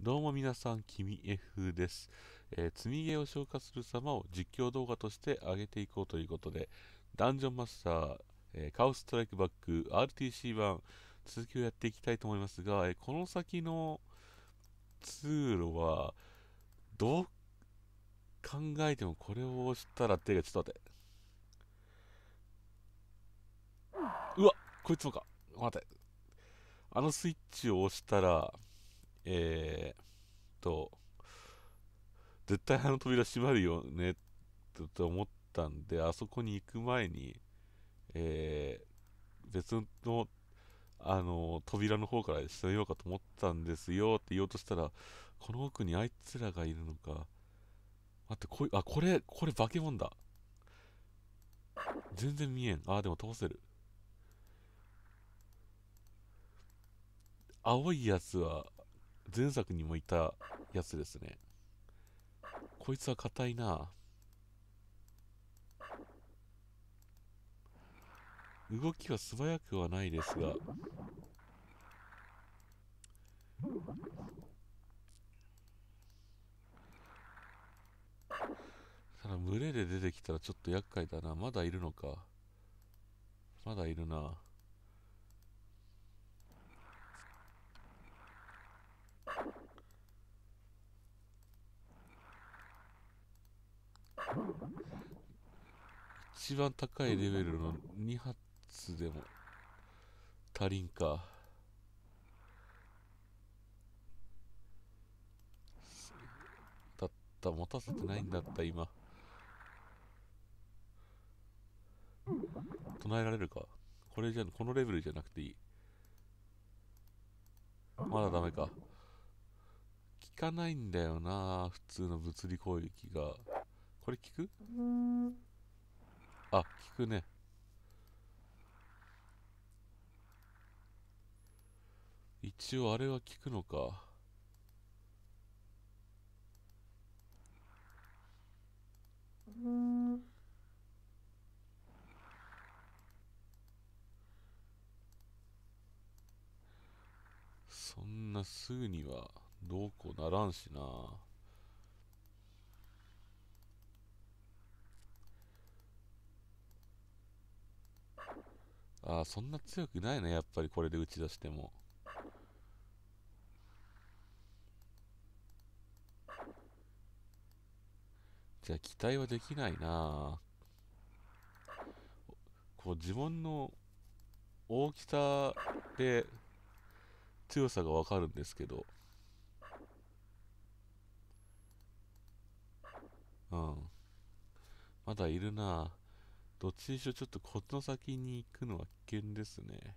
どうも皆さん、君 F です、えー積みゲーを消化する様を実況動画として上げていこうということで、ダンジョンマスター、えーカオストライクバック RTC1 続きをやっていきたいと思いますが、えーこの先の通路は、どう考えてもこれを押したら手がちょっと待って。うわこいつもか待って。あのスイッチを押したら、えー、と、絶対あの扉閉まるよねとと思ったんで、あそこに行く前に、えー、別の、あの、扉の方から閉めようかと思ったんですよって言おうとしたら、この奥にあいつらがいるのか。待って、こい、あ、これ、これ化け物だ。全然見えん。あ、でも倒せる。青いやつは前作にもいたやつですね。こいつは硬いな。動きは素早くはないですが。ただ群れで出てきたらちょっと厄介だな。まだいるのか。まだいるな。一番高いレベルの2発でも足りんか。だった持たせてないんだった今。唱えられるか。これじゃこのレベルじゃなくていい。まだダメか。効かないんだよな普通の物理攻撃が。これ効く？あ、効くね。一応あれは効くのか。そんなすぐにはどうこうならんしな。ああ、そんな強くないね、やっぱりこれで打ち出しても。じゃあ期待はできないなこう自分の大きさで強さがわかるんですけど。うん。まだいるなどっちにしろちょっとこの先に行くのは危険ですね。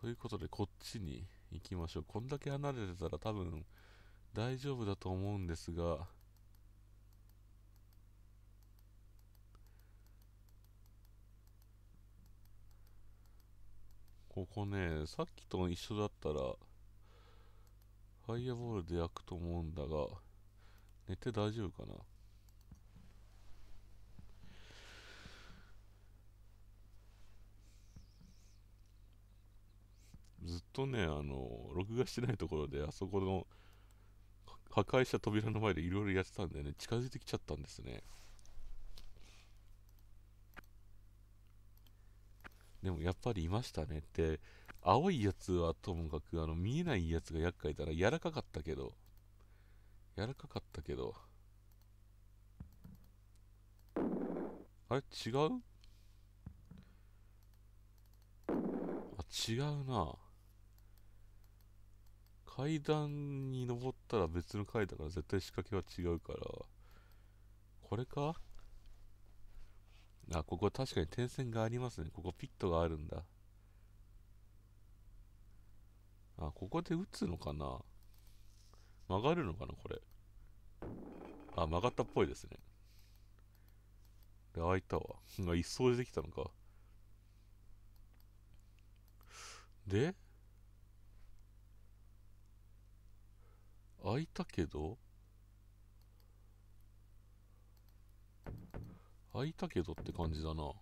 ということでこっちに行きましょう。こんだけ離れてたら多分大丈夫だと思うんですが、ここね、さっきと一緒だったら、ファイアボールで焼くと思うんだが、寝て大丈夫かな？ずっとね、あの、録画してないところで、あそこの破壊した扉の前でいろいろやってたんでね、近づいてきちゃったんですね。でもやっぱりいましたねって、青いやつはともかく、あの、見えないやつが厄介だな。柔らかかったけど、柔らかかったけど、あれ違う？あ、違うな。階段に登ったら別の階だから絶対仕掛けは違うから、これか？あ、ここ確かに点線がありますね。ここピットがあるんだ。あ、ここで打つのかな？曲がるのかなこれ。あ、曲がったっぽいですね。で、開いたわ。が一掃でできたのか。で？開いたけど？開いたけどって感じだな。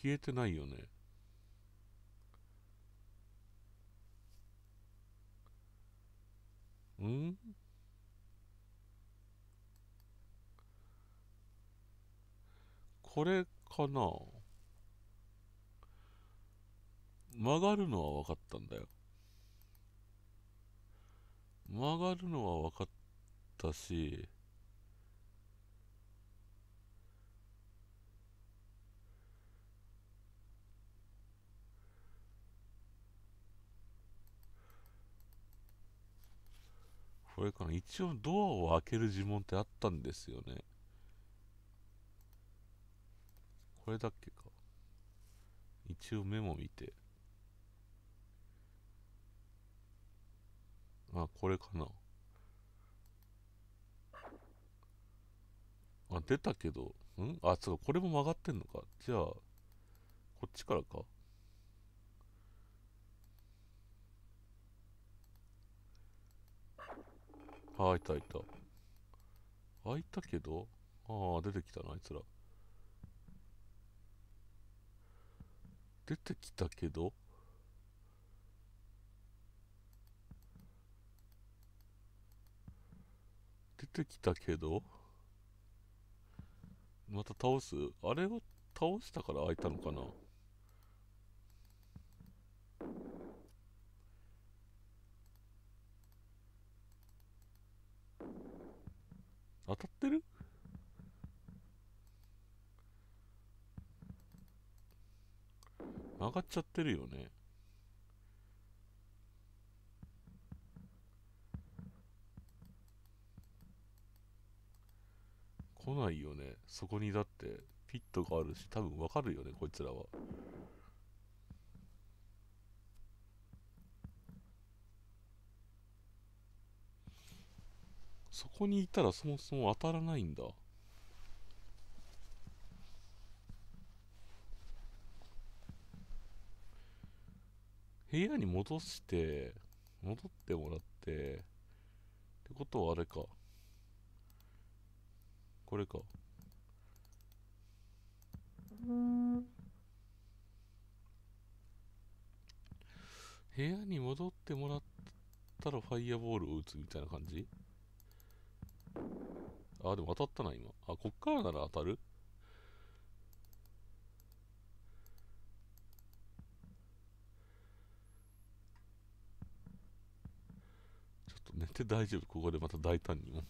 消えてないよねう。ん？これかな？曲がるのは分かったんだよ。曲がるのは分かったし、これかな一応ドアを開ける呪文ってあったんですよね。これだっけか。一応メモ見て。あ、これかな。あ、出たけど、ん？あ、そう、これも曲がってんのか。じゃあ、こっちからか。あ、いたいた。開いたけど、ああ、出てきたな、あいつら。出てきたけど、出てきたけど、また倒す？あれを倒したから開いたのかな？当たってる？上がっちゃってるよね。来ないよね。そこにだってピットがあるし多分わかるよねこいつらは。そこにいたらそもそも当たらないんだ。部屋に戻して戻ってもらってってことはあれか。これか。部屋に戻ってもらったらファイヤーボールを打つみたいな感じ？あ、でも当たったな、今。あ、こっからなら当たる？ちょっと寝て大丈夫？ここでまた大胆にも。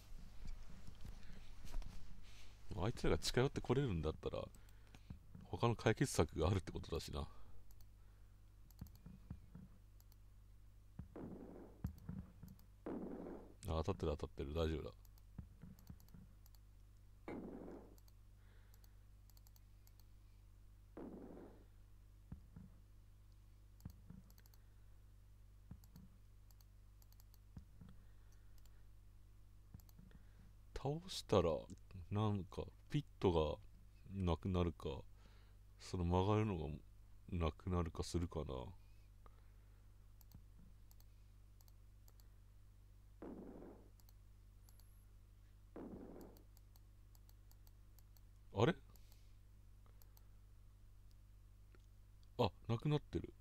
あいつらが近寄ってこれるんだったら、他の解決策があるってことだしな。あ、当たってる当たってる。大丈夫だ。倒したらなんかピットがなくなるかその曲がるのがなくなるかするかな。あれ？あなくなってる。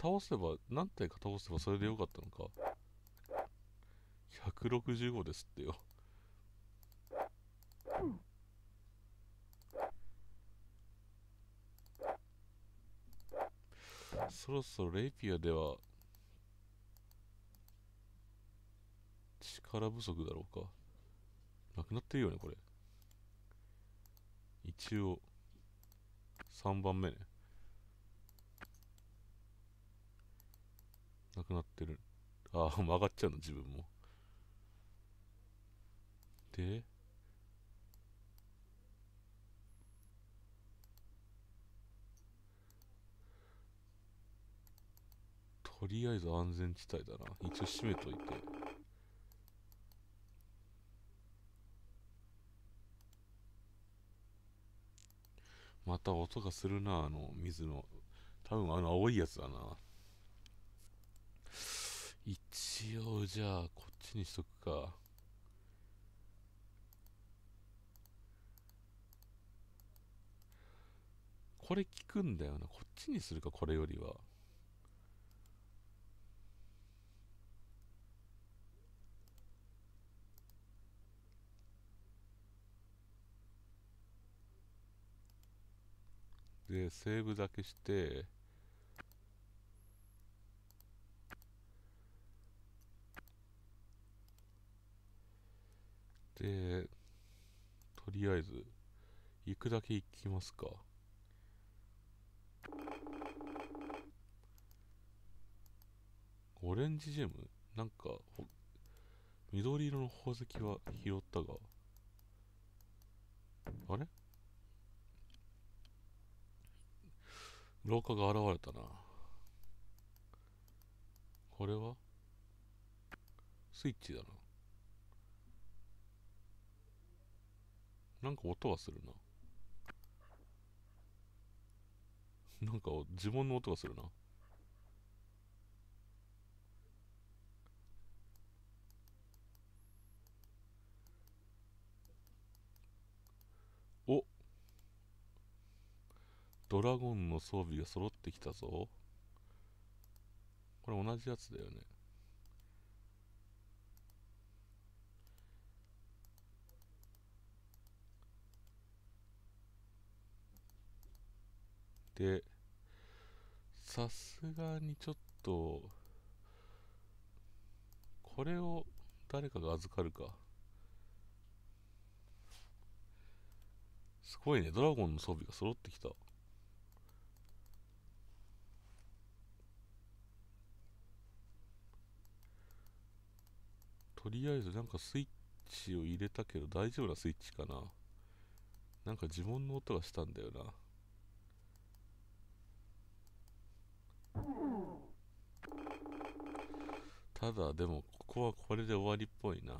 倒せば何体か倒せばそれでよかったのか。165ですってよ。そろそろレイピアでは力不足だろうか。なくなってるよね、これ。一応、3番目ね。なくなってる。ああ、曲がっちゃうの、自分も。でとりあえず安全地帯だな。一応閉めといて。また音がするなあの水の。多分あの青いやつだな。一応じゃあこっちにしとくか。これ効くんだよな。こっちにするかこれよりは。でセーブだけして。でとりあえず行くだけ行きますか。オレンジジェム？なんか緑色の宝石は拾ったがあれ？廊下が現れたな。これは？スイッチだな。なんか音がするな。なんか呪文の音がするな。お。ドラゴンの装備が揃ってきたぞ。これ同じやつだよね。でさすがにちょっとこれを誰かが預かるか。すごいねドラゴンの装備が揃ってきた。とりあえずなんかスイッチを入れたけど大丈夫なスイッチかな。なんか呪文の音がしたんだよな。ただでもここはこれで終わりっぽいな。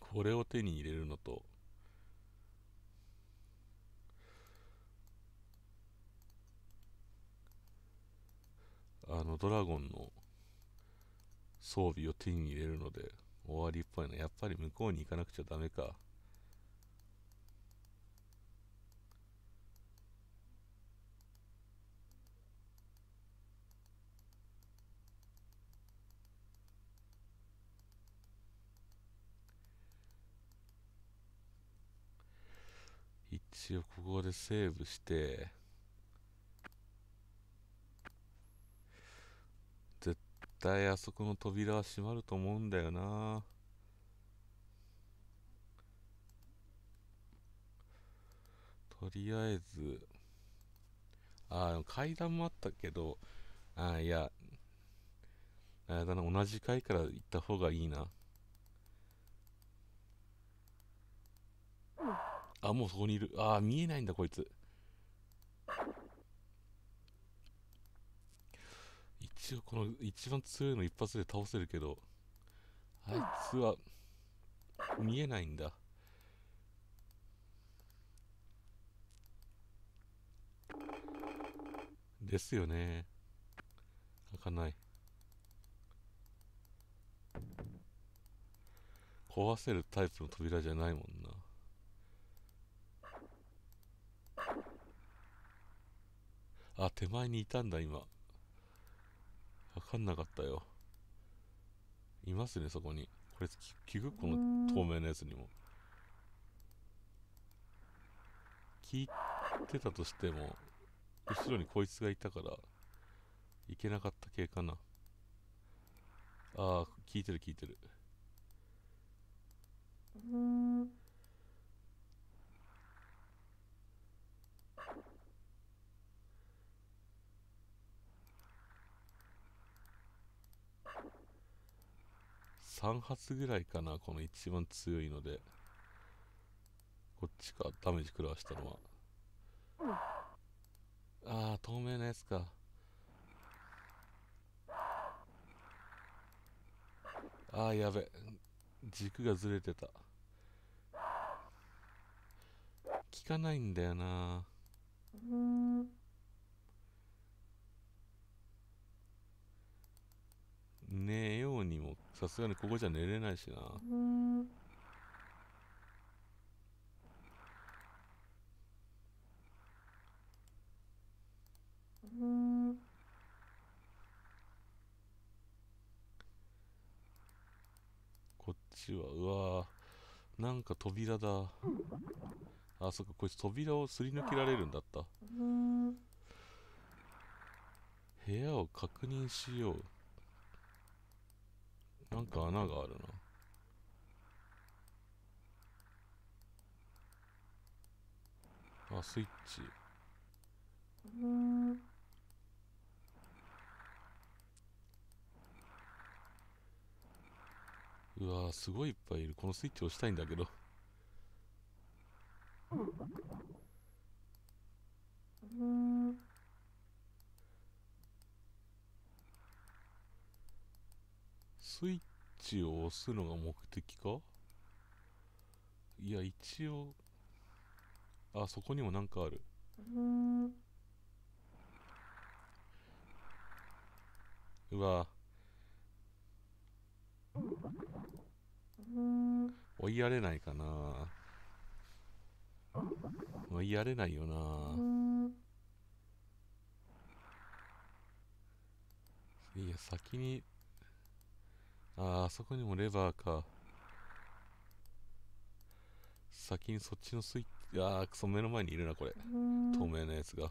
これを手に入れるのと。あのドラゴンの装備を手に入れるので終わりっぽいな。やっぱり向こうに行かなくちゃダメか。一応ここでセーブして絶対あそこの扉は閉まると思うんだよな。とりあえずああ階段もあったけどああいやあれだな同じ階から行った方がいいな。あもうそこにいる。ああ見えないんだこいつ。一応この一番強いの一発で倒せるけどあいつは見えないんだ。ですよね。開かない。壊せるタイプの扉じゃないもんな。あ手前にいたんだ今。分かんなかったよ。いますねそこに。これ聞くこの透明なやつにも。聞いてたとしても後ろにこいつがいたからいけなかった系かな。ああ聞いてる聞いてる。3発ぐらいかなこの一番強いので。こっちかダメージ食らわしたのは。ああ透明なやつか。ああやべ。軸がずれてた。効かないんだよな。寝ようにも。さすがにここじゃ寝れないしな。こっちは、うわーなんか扉だ。あ、そっか、こいつ扉をすり抜けられるんだった。部屋を確認しよう。なんか穴があるな。あスイッチ。うわすごいいっぱいいる。このスイッチ押したいんだけど。スイッチを押すのが目的か？いや一応あそこにもなんかある。うわ。追いやれないかな。追いやれないよな。いや先にああそこにもレバーか。先にそっちのスイッチああクソ目の前にいるなこれ。透明なやつが。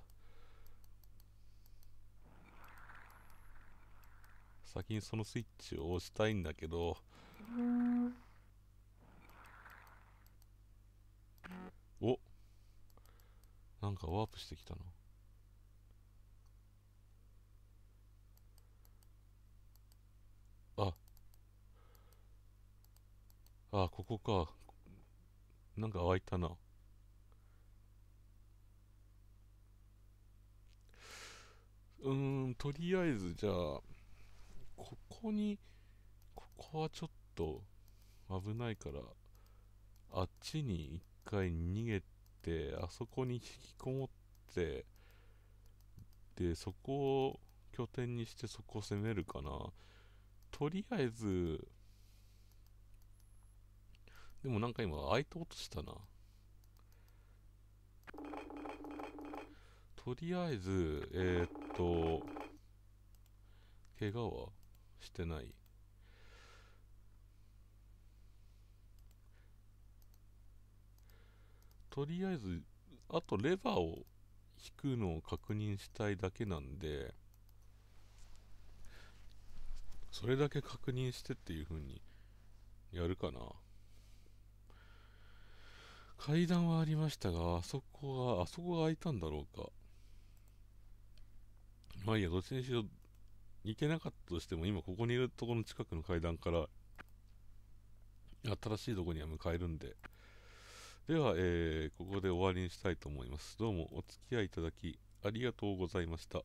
先にそのスイッチを押したいんだけど。お。なんかワープしてきたなあここか。なんか開いたな。うーんとりあえずじゃあここにここはちょっと危ないからあっちに一回逃げてあそこに引きこもってでそこを拠点にしてそこを攻めるかな。とりあえずでもなんか今開いた音したな。とりあえずえー、っと怪我はしてない。とりあえずあとレバーを引くのを確認したいだけなんでそれだけ確認してっていう風にやるかな。階段はありましたがあそこがあそこが開いたんだろうかまあいいやどっちにしろ行けなかったとしても今ここにいるところの近くの階段から新しいとこには向かえるんででは、えー、ここで終わりにしたいと思います。どうもお付き合いいただきありがとうございました。